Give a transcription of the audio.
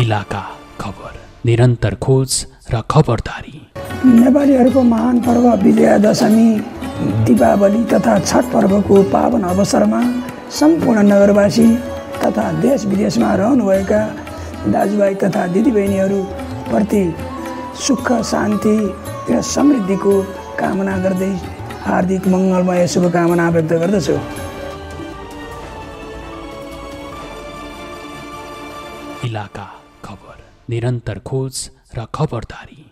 इलाका खबर। निरन्तर खोज र खबरदारी। नेपालीहरूको महान पर्व विजया दशमी दीपावली तथा छठ पर्वको पावन अवसरमा सम्पूर्ण नगरवासी तथा देश विदेशमा रहनुभएका दाजुभाइ तथा दिदीबहिनीहरूप्रति सुख शान्ति र समृद्धिको कामना गर्दै हार्दिक मङ्गलमय शुभकामना व्यक्त गर्दछु। इलाका खबर निरन्तर खोज र खबरदारी।